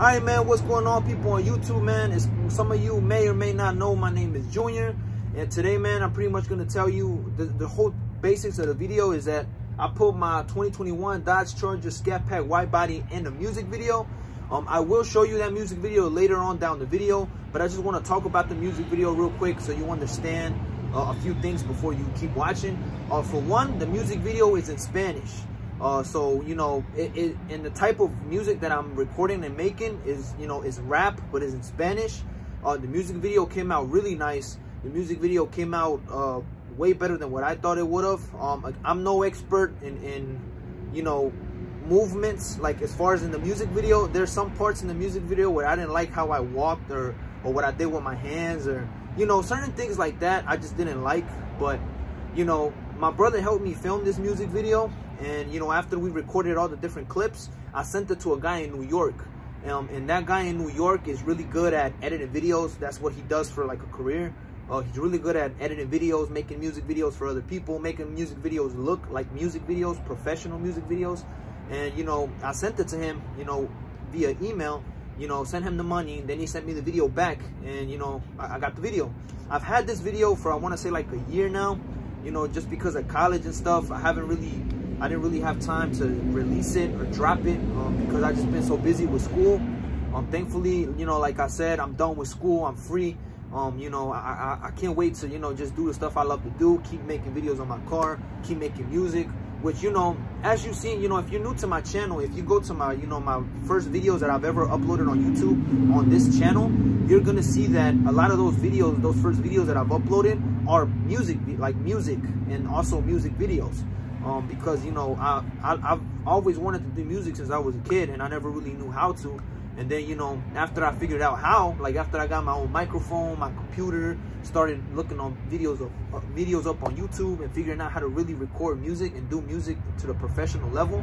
All right, man, what's going on, people on YouTube, man? It's, some of you may or may not know my name is Junior. And today, man, I'm pretty much going to tell you the, the whole basics of the video is that I put my 2021 Dodge Charger Scat Pack Widebody in the music video. Um, I will show you that music video later on down the video, but I just want to talk about the music video real quick so you understand uh, a few things before you keep watching. Uh, for one, the music video is in Spanish. Uh, so you know, it, it, and the type of music that I'm recording and making is you know is rap, but is in Spanish. Uh, the music video came out really nice. The music video came out uh, way better than what I thought it would have. Um, I'm no expert in, in you know movements like as far as in the music video. There's some parts in the music video where I didn't like how I walked or or what I did with my hands or you know certain things like that. I just didn't like, but you know my brother helped me film this music video and you know, after we recorded all the different clips, I sent it to a guy in New York. Um, and that guy in New York is really good at editing videos. That's what he does for like a career. Uh, he's really good at editing videos, making music videos for other people, making music videos look like music videos, professional music videos. And, you know, I sent it to him, you know, via email, you know, sent him the money. And then he sent me the video back and, you know, I, I got the video. I've had this video for, I want to say like a year now, you know, just because of college and stuff. I haven't really I didn't really have time to release it or drop it um, because I just been so busy with school. Um, thankfully, you know, like I said, I'm done with school. I'm free. Um, you know, I, I, I can't wait to, you know, just do the stuff I love to do. Keep making videos on my car. Keep making music. Which, you know, as you see, you know, if you're new to my channel, if you go to my, you know, my first videos that I've ever uploaded on YouTube on this channel, you're going to see that a lot of those videos, those first videos that I've uploaded are music, like music and also music videos. Um, because you know I, I have always wanted to do music since I was a kid and I never really knew how to. And then you know after I figured out how like after I got my own microphone my computer started looking on videos of uh, videos up on YouTube and figuring out how to really record music and do music to the professional level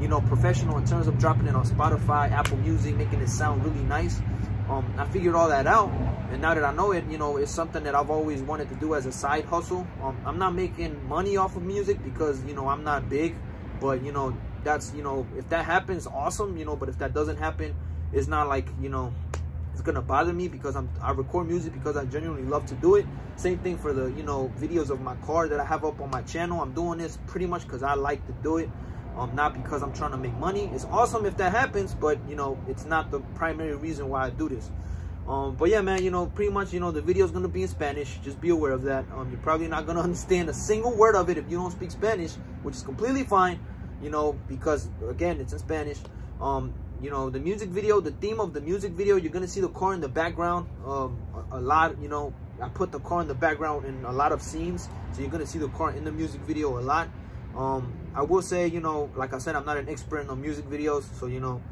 you know professional in terms of dropping it on Spotify Apple Music making it sound really nice um, I figured all that out, and now that I know it, you know, it's something that I've always wanted to do as a side hustle. Um, I'm not making money off of music because, you know, I'm not big, but, you know, that's, you know, if that happens, awesome, you know, but if that doesn't happen, it's not like, you know, it's gonna bother me because I'm I record music because I genuinely love to do it. Same thing for the you know videos of my car that I have up on my channel. I'm doing this pretty much because I like to do it um, not because I'm trying to make money. It's awesome if that happens, but you know, it's not the primary reason why I do this. Um, but yeah, man, you know, pretty much, you know, the video is going to be in Spanish. Just be aware of that. Um, you're probably not going to understand a single word of it if you don't speak Spanish, which is completely fine, you know, because, again, it's in Spanish. Um, you know, the music video, the theme of the music video, you're going to see the car in the background um, a, a lot, you know. I put the car in the background in a lot of scenes, so you're going to see the car in the music video a lot. Um, I will say, you know, like I said, I'm not an expert on music videos, so you know,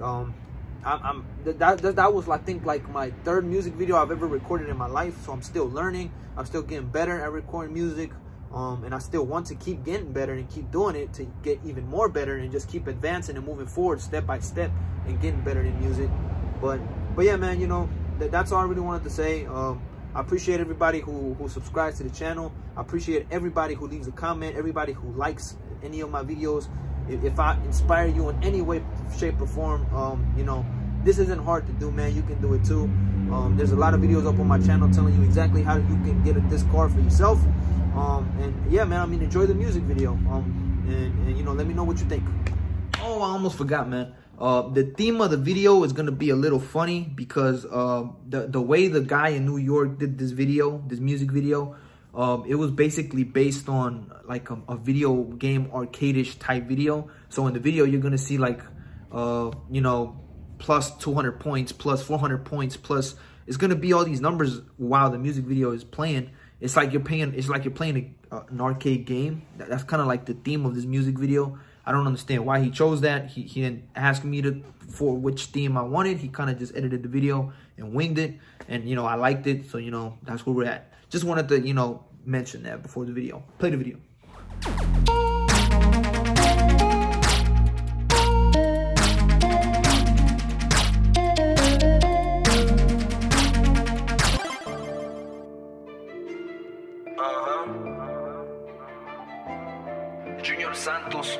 um, I, I'm that, that that was I think like my third music video I've ever recorded in my life. So I'm still learning. I'm still getting better at recording music. Um, and I still want to keep getting better and keep doing it to get even more better and just keep advancing and moving forward step by step and getting better in music. But but yeah, man, you know that, that's all I really wanted to say. Um, I appreciate everybody who, who subscribes to the channel. I appreciate everybody who leaves a comment, everybody who likes any of my videos. If, I inspire you in any way, shape, or form, um, you know, this isn't hard to do, man. You can do it too. Um, there's a lot of videos up on my channel telling you exactly how you can get this car for yourself. Um, and yeah, man, I mean, enjoy the music video. Um, and, and, you know, let me know what you think. Oh, I almost forgot, man. Uh, the theme of the video is gonna be a little funny because uh, the the way the guy in New York did this video, this music video, um, it was basically based on like a, a video game arcade-ish type video. So in the video, you're gonna see like, uh, you know, plus 200 points, plus 400 points, plus it's gonna be all these numbers while the music video is playing. It's like you're paying, It's like you're playing a, uh, an arcade game. That's kind of like the theme of this music video. I don't understand why he chose that. He, he didn't ask me to for which theme I wanted. He kind of just edited the video and winged it. And, you know, I liked it. So, you know, that's where we're at. Just wanted to, you know, mention that before the video. Play the video. Uh-huh. Junior Santos.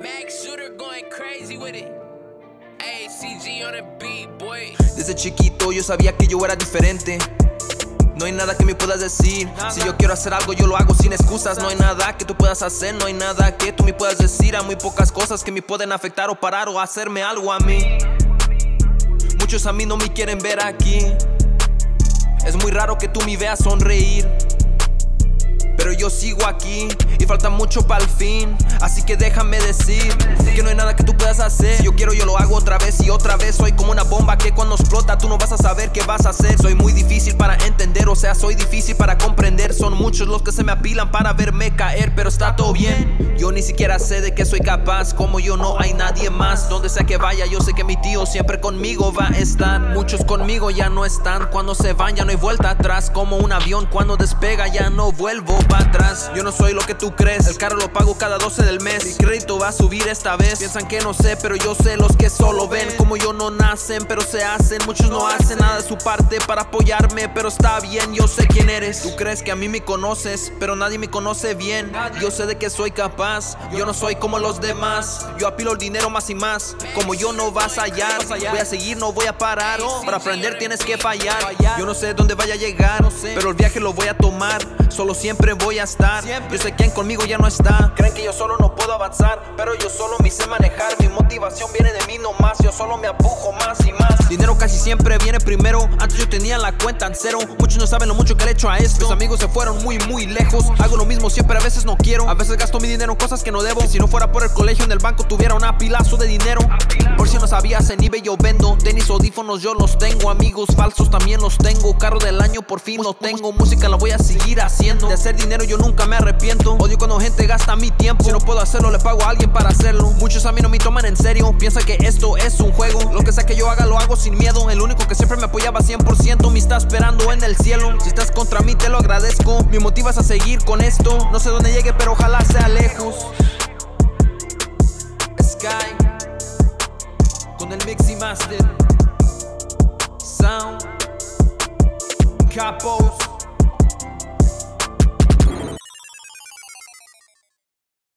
Max Shooter going crazy with it. Desde chiquito yo sabía que yo era diferente. No hay nada que me puedas decir. Si yo quiero hacer algo, yo lo hago sin excusas. No hay nada que tú puedas hacer, no hay nada que tú me puedas decir. Hay muy pocas cosas que me pueden afectar o parar o hacerme algo a mí. Muchos a mí no me quieren ver aquí. Es muy raro que tú me veas sonreír. Pero yo sigo aquí y falta mucho para el fin. Así que déjame decir que no hay nada que tú puedas hacer. Si yo quiero, yo lo hago otra vez y otra vez. Soy como una bomba que cuando explota tú no vas a saber qué vas a hacer. Soy muy difícil para o sea, soy difícil para comprender. Son muchos los que se me apilan para verme caer, pero está todo bien. Yo ni siquiera sé de qué soy capaz. Como yo no hay nadie más. Donde sea que vaya, yo sé que mi tío siempre conmigo va a estar. Muchos conmigo ya no están. Cuando se van, ya no hay vuelta atrás. Como un avión cuando despega, ya no vuelvo para atrás. Yo no soy lo que tú crees. El carro lo pago cada 12 del mes. Mi crédito va a subir esta vez. Piensan que no sé, pero yo sé los que solo ven. Como yo no nacen, pero se hacen. Muchos no hacen nada de su parte para apoyarme, pero está bien, yo sé quién eres. Tú crees que a mí me conoces, pero nadie me conoce bien. Yo sé de que soy capaz. Yo no soy como los demás. Yo apilo el dinero más y más. Como yo no vas a hallar. Voy a seguir, no voy a parar. Para aprender tienes que fallar. Yo no sé dónde vaya a llegar, pero el viaje lo voy a tomar. Solo siempre voy a estar. Yo sé quién conmigo ya no está. Creen que yo solo no puedo avanzar, pero yo solo me sé manejar. Mi motivación viene de mí nomás. Yo solo me apujo más y más. Dinero casi siempre viene primero. Antes yo tenía la cuenta en cero. Muchos no saben lo mucho que le he hecho a esto. Mis amigos se fueron muy, muy lejos. Hago lo mismo siempre, a veces no quiero. A veces gasto mi dinero en cosas que no debo. si no fuera por el colegio en el banco, tuviera una pilazo de dinero. Si no sabías, en eBay yo vendo. Tenis, audífonos, yo los tengo. Amigos falsos también los tengo. Carro del año, por fin lo tengo. Música la voy a seguir haciendo. De hacer dinero yo nunca me arrepiento. Odio cuando gente gasta mi tiempo. Si no puedo hacerlo, le pago a alguien para hacerlo. Muchos a mí no me toman en serio. Piensan que esto es un juego. Lo que sea que yo haga, lo hago sin miedo. El único que siempre me apoyaba 100% me está esperando en el cielo. Si estás contra mí, te lo agradezco. Me motivas a seguir con esto. No sé dónde llegue, pero ojalá sea lejos. Sky con el Mix Master. Sound. Capos